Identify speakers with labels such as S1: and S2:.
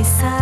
S1: Isa